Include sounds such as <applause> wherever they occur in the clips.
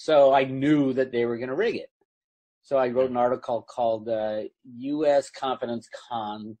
So I knew that they were going to rig it. So I wrote an article called uh, U.S. Confidence Con,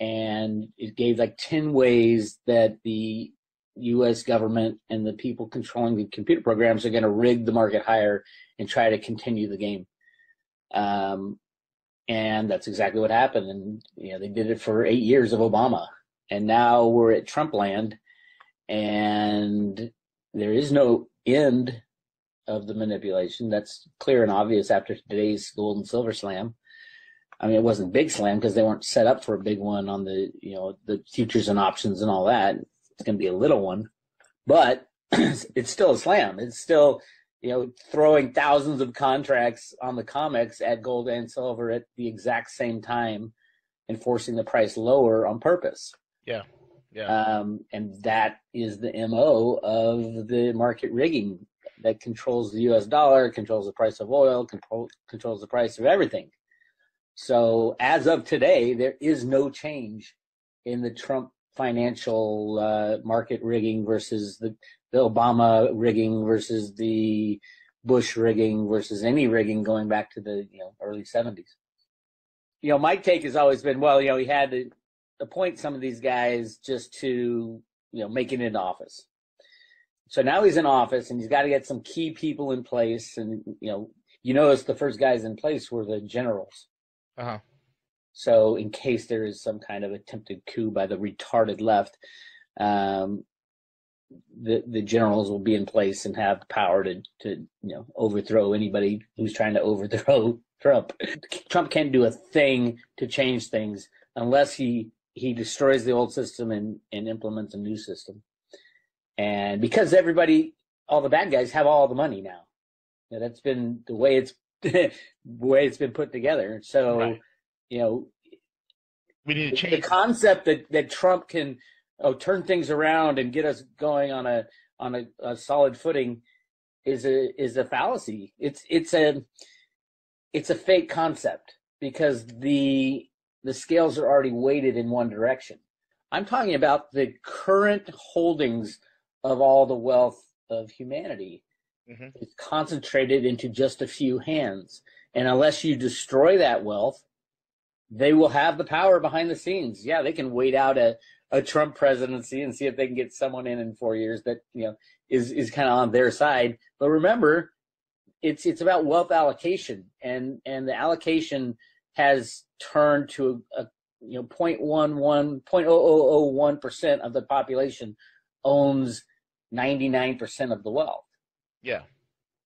and it gave like 10 ways that the U.S. government and the people controlling the computer programs are going to rig the market higher and try to continue the game. Um, and that's exactly what happened. And you know, they did it for eight years of Obama, and now we're at Trump land, and there is no end of the manipulation. That's clear and obvious after today's gold and silver slam. I mean, it wasn't big slam because they weren't set up for a big one on the, you know, the futures and options and all that. It's going to be a little one, but <clears throat> it's still a slam. It's still, you know, throwing thousands of contracts on the COMEX at gold and silver at the exact same time and forcing the price lower on purpose. Yeah. Yeah. Um, and that is the MO of the market rigging that controls the US dollar, controls the price of oil, control, controls the price of everything. So as of today, there is no change in the Trump financial uh, market rigging versus the, the Obama rigging versus the Bush rigging versus any rigging going back to the you know early 70s. You know, my take has always been, well, you know, he had to appoint some of these guys just to you know make it into office. So now he's in office and he's got to get some key people in place. And you know, you notice the first guys in place were the generals. Uh-huh. So in case there is some kind of attempted coup by the retarded left, um, the the generals will be in place and have the power to to you know overthrow anybody who's trying to overthrow <laughs> Trump. Trump can't do a thing to change things unless he he destroys the old system and and implements a new system. And because everybody, all the bad guys have all the money now. You know, that's been the way it's <laughs> the way it's been put together. So, Right. you know, We need to change the concept that, that Trump can oh, turn things around and get us going on a on a, a solid footing is a is a fallacy. It's it's a it's a fake concept because the the scales are already weighted in one direction. I'm talking about the current holdings of all the wealth of humanity. Mhm. It's concentrated into just a few hands. And unless you destroy that wealth, they will have the power behind the scenes. Yeah, they can wait out a, a Trump presidency and see if they can get someone in in four years that you know is is kind of on their side. But remember, it's it's about wealth allocation, and and the allocation has turned to a, a you know 0.11 0.0001 percent of the population owns 99 percent of the wealth Yeah.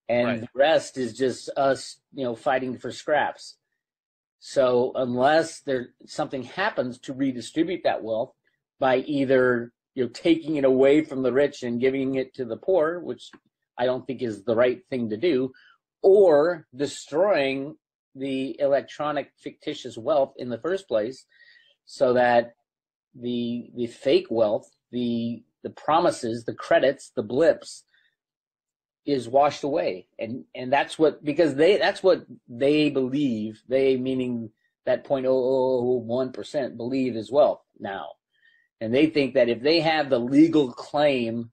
and Right. the rest is just us, you know, fighting for scraps. So unless there something happens to redistribute that wealth by either you know taking it away from the rich and giving it to the poor, which I don't think is the right thing to do, or destroying the electronic fictitious wealth in the first place, so that the the fake wealth, the the promises, the credits, the blips is washed away. And and that's what because they that's what they believe they meaning that 0.001% believe as wealth now. And they think that if they have the legal claim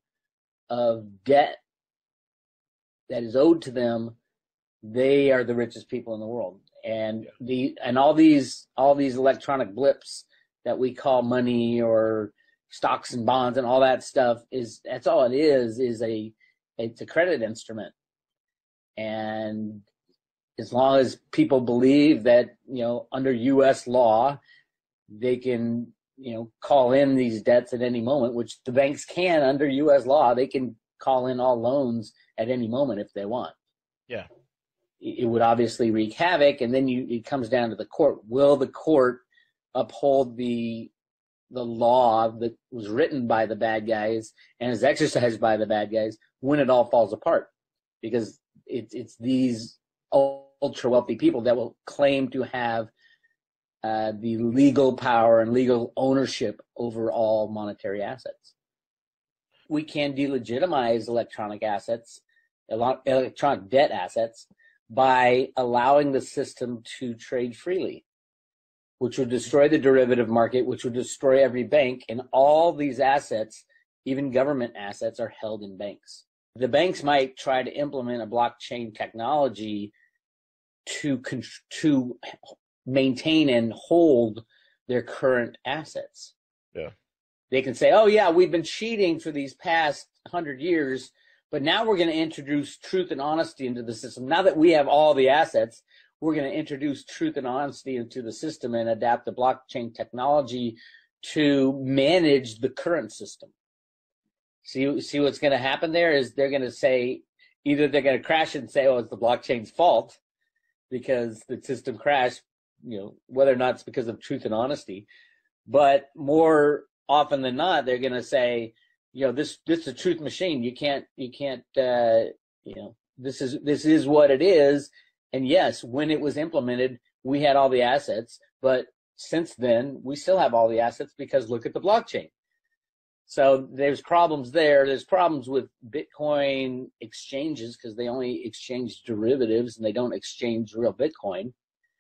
of debt that is owed to them they are the richest people in the world. And the and all these all these electronic blips that we call money or stocks and bonds and all that stuff is that's all it is is a it's a credit instrument. And as long as people believe that you know under US law they can you know call in these debts at any moment which the banks can under US law they can call in all loans at any moment if they want. Yeah. it would obviously wreak havoc and then you it comes down to the court. Will the court uphold the the law that was written by the bad guys and is exercised by the bad guys when it all falls apart because it's it's these ultra wealthy people that will claim to have uh, the legal power and legal ownership over all monetary assets. We can delegitimize electronic assets, electronic debt assets, by allowing the system to trade freely, which would destroy the derivative market, which would destroy every bank, and all these assets, even government assets, are held in banks. the banks might try to implement a blockchain technology to to maintain and hold their current assets. Yeah. They can say, "Oh yeah, we've been cheating for these past 100 years, but now we're going to introduce truth and honesty into the system. Now that we have all the assets, we're going to introduce truth and honesty into the system and adapt the blockchain technology to manage the current system." See, see what's going to happen there is they're going to say either they're going to crash and say, "Oh, it's the blockchain's fault," because the system crashed. You know, whether or not it's because of truth and honesty, but more often than not, they're going to say, you know, this this is a truth machine. You can't you can't uh, you know this is this is what it is. And yes, when it was implemented, we had all the assets, but since then we still have all the assets because look at the blockchain. So there's problems there. There's problems with Bitcoin exchanges because they only exchange derivatives and they don't exchange real Bitcoin.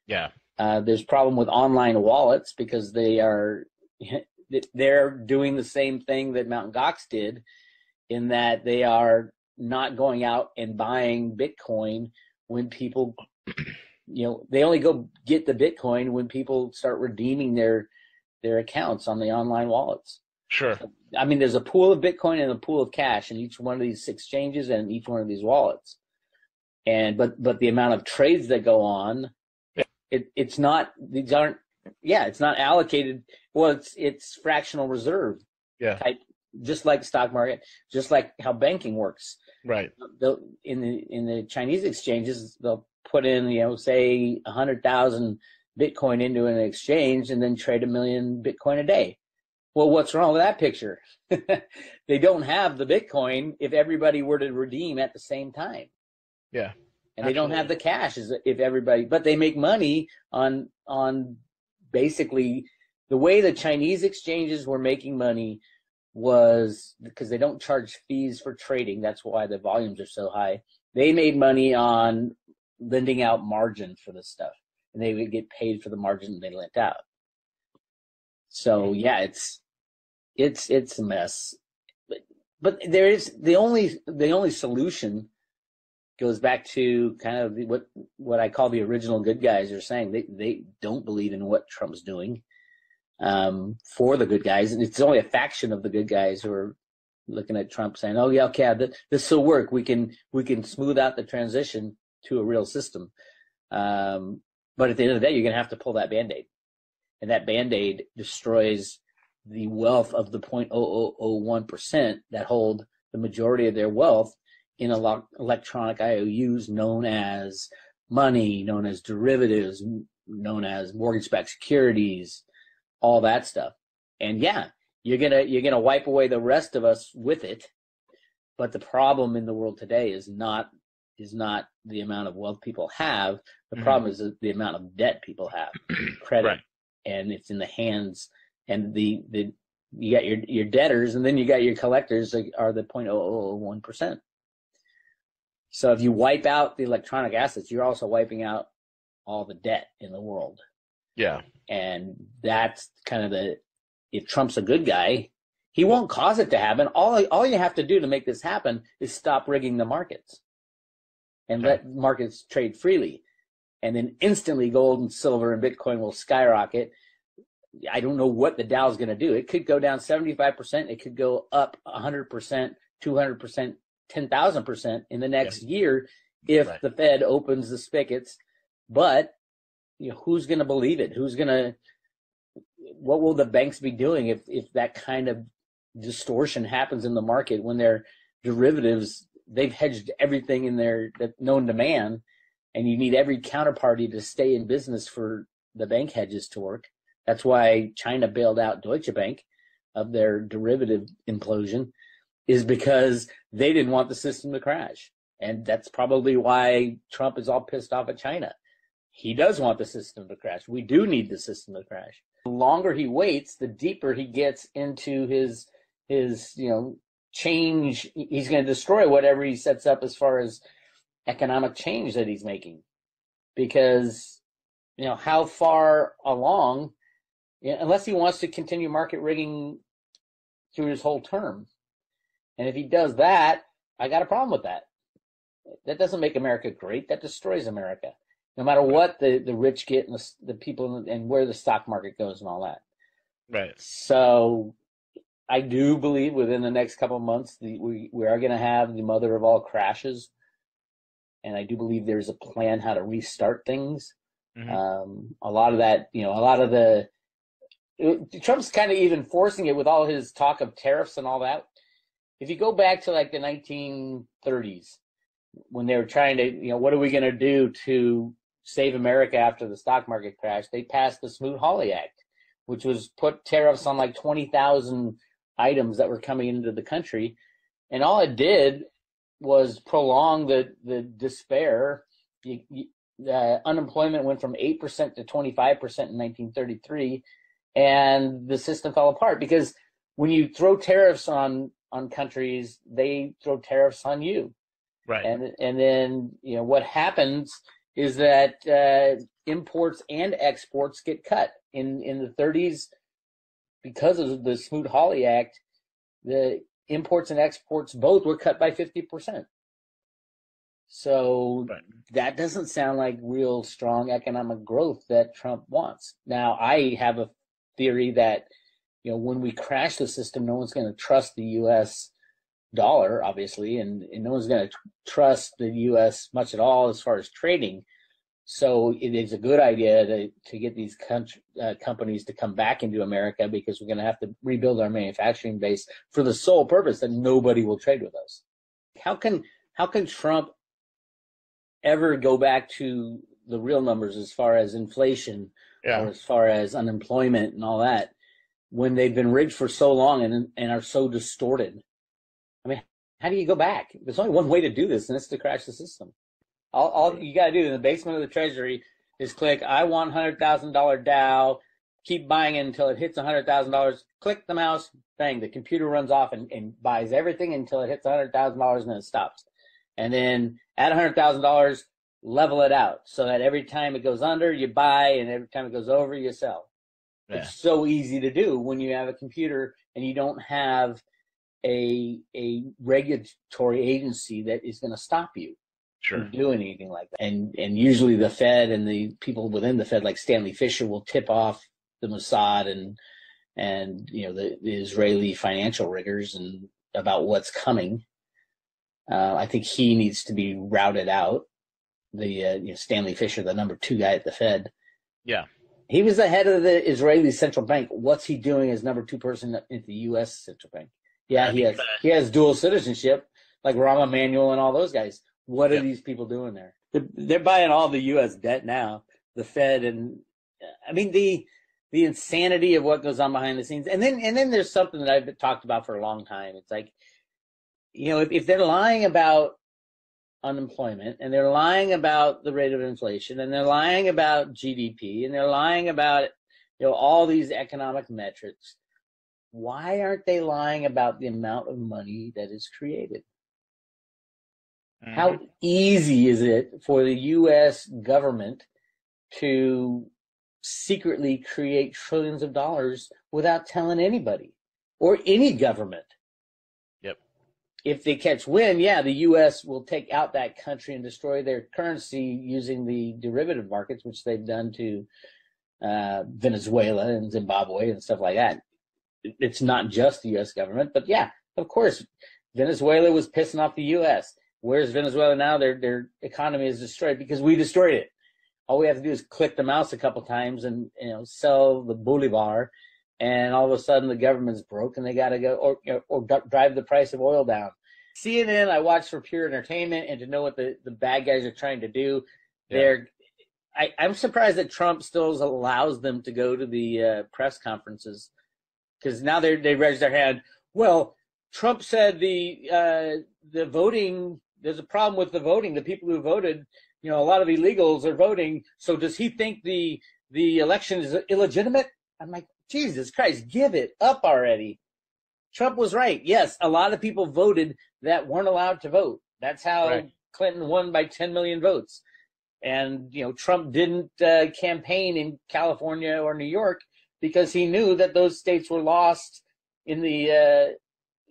Yeah. Uh, there's problem with online wallets because they are <laughs> they're doing the same thing that Mt. Gox did, in that they are not going out and buying Bitcoin when people, you know, they only go get the Bitcoin when people start redeeming their their accounts on the online wallets. Sure. I mean, there's a pool of Bitcoin and a pool of cash in each one of these exchanges and each one of these wallets. And but but the amount of trades that go on, yeah. it it's not these aren't yeah it's not allocated. Well, it's it's fractional reserve. Yeah. Type, just like stock market, just like how banking works. Right. Uh, they'll, in the in the Chinese exchanges, they'll put in you know say a hundred thousand Bitcoin into an exchange and then trade a million Bitcoin a day well, what's wrong with that picture? <laughs> they don't have the Bitcoin if everybody were to redeem at the same time. Yeah. And they don't have the cash if everybody, but they make money on on basically the way the Chinese exchanges were making money was because they don't charge fees for trading. That's why the volumes are so high. They made money on lending out margin for this stuff, and they would get paid for the margin they lent out. So hmm. yeah, it's it's it's a mess. But but there is the only the only solution goes back to kind of what what I call the original good guys are saying. They they don't believe in what Trump's doing um, for the good guys, and it's only a faction of the good guys who are looking at Trump saying, "Oh yeah, okay, this, will work. We can we can smooth out the transition to a real system." Um, but at the end of the day, you're going to have to pull that band aid and that band-aid destroys the wealth of the 0.0001% that hold the majority of their wealth in electronic IOUs known as money, known as derivatives, known as mortgage-backed securities, all that stuff. And yeah, you're gonna you're gonna wipe away the rest of us with it. But the problem in the world today is not is not the amount of wealth people have. The mm-hmm. problem is the amount of debt people have, <clears throat> credit, right and it's in the hands and the the you got your your debtors and then you got your collectors are the 0.001 percent. So if you wipe out the electronic assets, you're also wiping out all the debt in the world. Yeah. And that's kind of the if Trump's a good guy, he won't cause it to happen. All all you have to do to make this happen is stop rigging the markets and okay. let markets trade freely and then instantly gold and silver and Bitcoin will skyrocket. I don't know what the Dow is going to do. It could go down 75%. It could go up 100%, 200%, 10,000% in the next yeah. year if right. the Fed opens the spigots. But you know, who's going to believe it? Who's going to, what will the banks be doing if, if that kind of distortion happens in the market when their derivatives, they've hedged everything in their known demand and you need every counterparty to stay in business for the bank hedges to work. That's why China bailed out Deutsche Bank of their derivative implosion, is because they didn't want the system to crash. And that's probably why Trump is all pissed off at China. He does want the system to crash. We do need the system to crash. The longer he waits, the deeper he gets into his his, you know, change. He's going to destroy whatever he sets up as far as economic change that he's making because you know how far along unless he wants to continue market rigging through his whole term and if he does that I got a problem with that. That doesn't make America great. That destroys America. No matter what the, the rich get and the, the people and where the stock market goes and all that. Right. So I do believe within the next couple of months the, we we are going to have the mother of all crashes, and I do believe there's a plan how to restart things. Mhm. Um, a lot of that, you know, a lot of the it- Trump's kind of even forcing it with all his talk of tariffs and all that. If you go back to like the 1930s, when they were trying to, you know, what are we going to do to save America after the stock market crash? They passed the Smoot-Hawley Act, which was put tariffs on like 20,000 items that were coming into the country, and all it did was prolong the the despair. You, you, uh, unemployment went from eight percent to twenty five percent in 1933, and the system fell apart because when you throw tariffs on on countries, they throw tariffs on you, Right. and and then you know what happens is that uh, imports and exports get cut in in the 30s because of the Smoot-Hawley Act. The imports and exports both were cut by 50%. So Right. that doesn't sound like real strong economic growth that Trump wants. Now, I have a theory that, you know, when we crash the system, no one's going to trust the U.S. dollar, obviously, and, and no one's going to trust the U.S. much at all as far as trading. So it is a good idea to, to get these country, uh, companies to come back into America because we're going to have to rebuild our manufacturing base for the sole purpose that nobody will trade with us. How can how can Trump ever go back to the real numbers as far as inflation or as far as unemployment and all that when they've been rigged for so long and and are so distorted? How do you go back? There's only one way to do this, and it's to crash the system. All, all you got to do in the basement of the Treasury is click, I want hundred thousand dollar Dow. Keep buying it until it hits hundred thousand dollars. Click the mouse, bang, the computer runs off and, and buys everything until it hits hundred thousand dollars and then it stops. And then at hundred thousand dollars, level it out so that every time it goes under, you buy, and every time it goes over, you sell. Yeah. It's so easy to do when you have a computer and you don't have a a regulatory agency that is going to stop you Sure. from doing anything like that. And and usually the Fed and the people within the Fed, like Stanley Fischer, will tip off the Mossad and and you know the, the Israeli financial riggers and about what's coming. Uh, I think he needs to be routed out. The uh, you know, Stanley Fischer, the number two guy at the Fed, Yeah. he was the head of the Israeli central bank. What's he doing as number two person at the U.S. central bank? Yeah, he has he has dual citizenship, like Rahm Emanuel and all those guys. What are Yep. these people doing there? They're, they're buying all the U.S. debt now. The Fed and I mean the the insanity of what goes on behind the scenes. And then and then there's something that I've talked about for a long time. It's like, you know, if, if they're lying about unemployment and they're lying about the rate of inflation and they're lying about GDP and they're lying about you know all these economic metrics, why aren't they lying about the amount of money that is created? Mhm. How easy is it for the U.S. government to secretly create trillions of dollars without telling anybody or any government? Yep. If they catch wind, yeah, the U.S. will take out that country and destroy their currency using the derivative markets, which they've done to uh, Venezuela and Zimbabwe and stuff like that. It's not just the U.S. government, but yeah, of course, Venezuela was pissing off the U.S. Where's Venezuela now? Their their economy is destroyed because we destroyed it. All we have to do is click the mouse a couple times and you know sell the bolivar, and all of a sudden the government's broke and they got to go or or drive the price of oil down. CNN I watch for pure entertainment and to know what the the bad guys are trying to do. Yeah. They're I, I'm surprised that Trump still allows them to go to the uh, press conferences because now they they raise their hand. Well, Trump said the uh, the voting. There's a problem with the voting. The people who voted, you know, a lot of illegals are voting. So does he think the the election is illegitimate? I'm like, Jesus Christ, give it up already. Trump was right. Yes, a lot of people voted that weren't allowed to vote. That's how Right. Clinton won by 10 million votes. And you know, Trump didn't uh, campaign in California or New York because he knew that those states were lost in the, uh,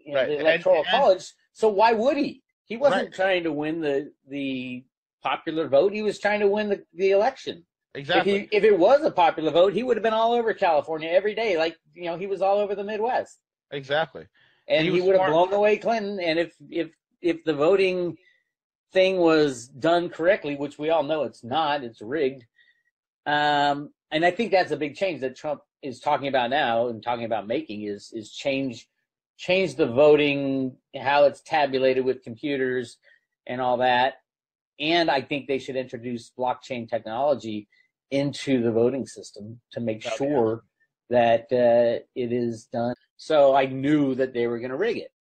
know, Right. the electoral and- college. So why would he? He wasn't Right. trying to win the the popular vote. He was trying to win the, the election. Exactly. If he if it was a popular vote, he would have been all over California every day. Like you know, he was all over the Midwest, exactly. and He he, would have blown away Clinton. And if if if the voting thing was done correctly, which we all know it's not, it's rigged. Um, and I think that's a big change that Trump is talking about now and talking about making is is change change the voting, how it's tabulated with computers and all that. And I think they should introduce blockchain technology into the voting system to make Oh, yeah. sure that uh, it is done. So I knew that they were going to rig it.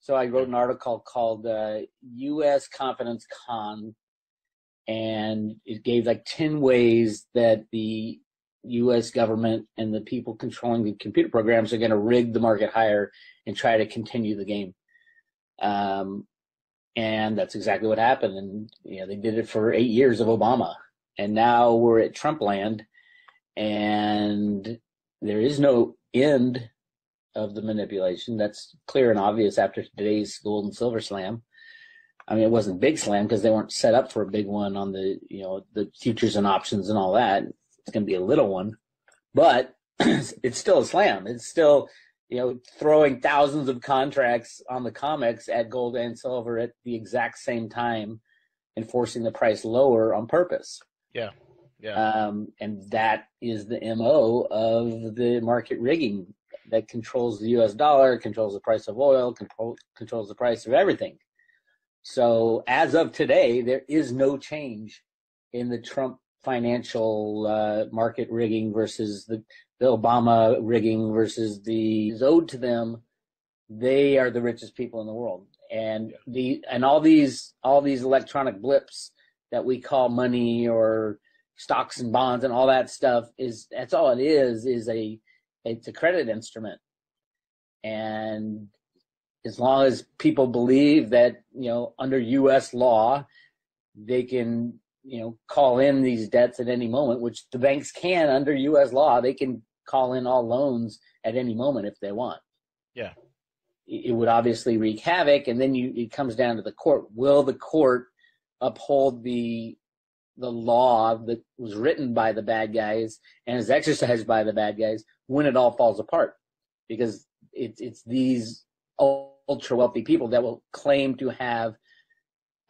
So I wrote an article called uh, U.S. Confidence Con, and it gave like 10 ways that the U.S. government and the people controlling the computer programs are going to rig the market higher and try to continue the game. Um, and that's exactly what happened. And you know, they did it for eight years of Obama, and now we're at Trump land, and there is no end of the manipulation. That's clear and obvious after today's gold and silver slam. I mean, it wasn't big slam because they weren't set up for a big one on the you know the futures and options and all that. It's going to be a little one, but <clears throat> it's still a slam. It's still you know throwing thousands of contracts on the COMEX at gold and silver at the exact same time and forcing the price lower on purpose. Yeah. Yeah. Um, and that is the MO of the market rigging that controls the US dollar, controls the price of oil, control, controls the price of everything. So as of today, there is no change in the Trump financial uh, market rigging versus the, the Obama rigging versus the owed to them. They are the richest people in the world, and Yeah. the and all these all these electronic blips that we call money or stocks and bonds and all that stuff is that's all it is is a it's a credit instrument and as long as people believe that you know under US law they can you know call in these debts at any moment which the banks can under US law they can call in all loans at any moment if they want. Yeah. it would obviously wreak havoc and then you it comes down to the court. Will the court uphold the the law that was written by the bad guys and is exercised by the bad guys when it all falls apart? Because it's it's these ultra wealthy people that will claim to have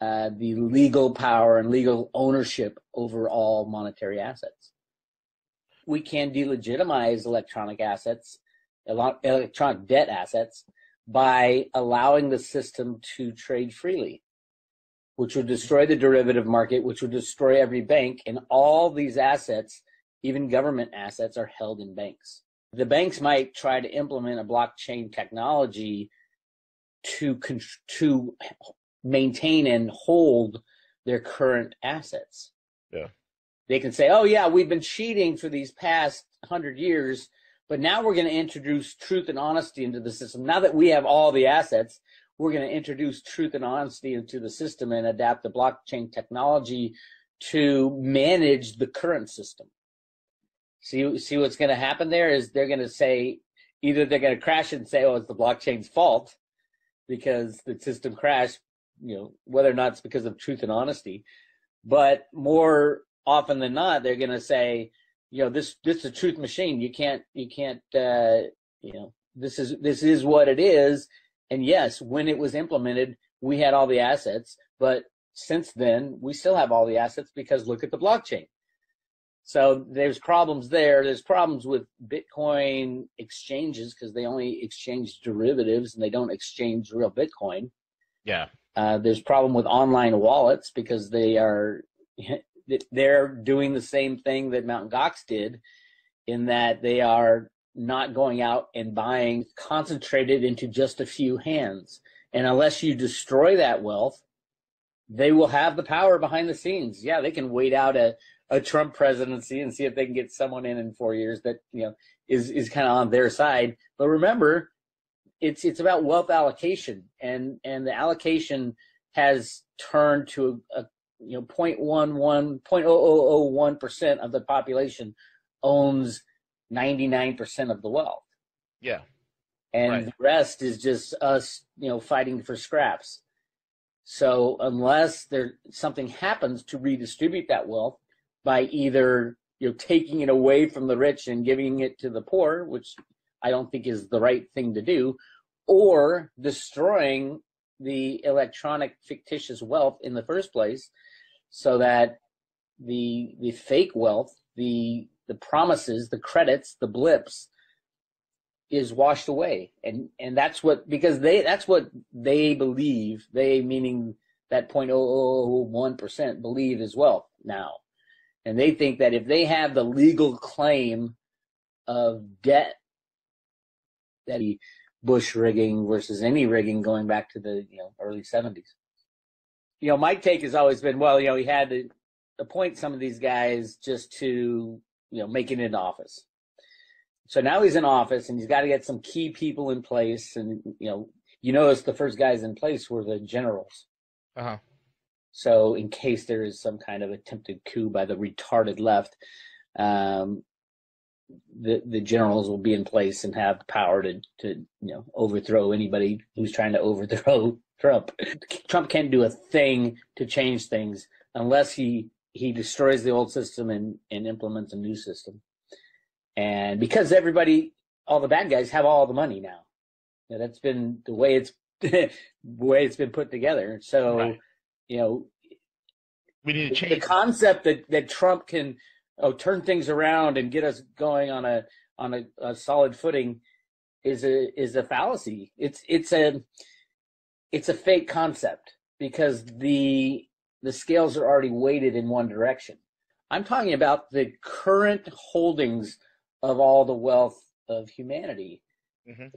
uh, the legal power and legal ownership over all monetary assets. We can delegitimize electronic assets, electronic debt assets, by allowing the system to trade freely, which would destroy the derivative market, which would destroy every bank, and all these assets, even government assets, are held in banks. The banks might try to implement a blockchain technology to to maintain and hold their current assets. Yeah. They can say, "Oh yeah, we've been cheating for these past 100 years, but now we're going to introduce truth and honesty into the system. Now that we have all the assets, we're going to introduce truth and honesty into the system and adapt the blockchain technology to manage the current system." See see what's going to happen there is they're going to say either they're going to crash and say, "Oh, it's the blockchain's fault," because the system crashed, you know, whether or not it's because of truth and honesty. But more often than not, they're going to say, you know, this this is a truth machine. You can't you can't uh, you know this is this is what it is. And yes, when it was implemented, we had all the assets, but since then we still have all the assets because look at the blockchain. So there's problems there. There's problems with Bitcoin exchanges because they only exchange derivatives and they don't exchange real Bitcoin. Yeah. Uh, there's problem with online wallets because they are <laughs> they're doing the same thing that Mt. Gox did, in that they are not going out and buying concentrated into just a few hands. And unless you destroy that wealth, they will have the power behind the scenes. Yeah, they can wait out a, a Trump presidency and see if they can get someone in in four years that you know is is kind of on their side. But remember, it's it's about wealth allocation, and and the allocation has turned to a, a you know 0.11 0.0001 percent of the population owns 99 percent of the wealth, Yeah. and Right. the rest is just us you know fighting for scraps. So unless there something happens to redistribute that wealth by either you know taking it away from the rich and giving it to the poor, which I don't think is the right thing to do, or destroying the electronic fictitious wealth in the first place so that the the fake wealth, the the promises, the credits, the blips is washed away. And and that's what because they that's what they believe, they meaning that 0.001% believe is wealth now. And they think that if they have the legal claim of debt that he Bush rigging versus any rigging going back to the you know early 70s. You know, my take has always been, well, you know, he had to appoint some of these guys just to you know make it into office. So now he's in office and he's got to get some key people in place, and you know, you notice the first guys in place were the generals. Uh huh. So in case there is some kind of attempted coup by the retarded left, um, the the generals will be in place and have the power to to you know overthrow anybody who's trying to overthrow <laughs> Trump. Trump can't do a thing to change things unless he he destroys the old system and and implements a new system. And because everybody, all the bad guys have all the money now. You know, that's been the way it's <laughs> the way it's been put together. So, Right. you know, We need to change the concept that, that Trump can oh, turn things around and get us going on a on a, a solid footing is a is a fallacy. It's it's a it's a fake concept because the the scales are already weighted in one direction. I'm talking about the current holdings of all the wealth of humanity. Mhm.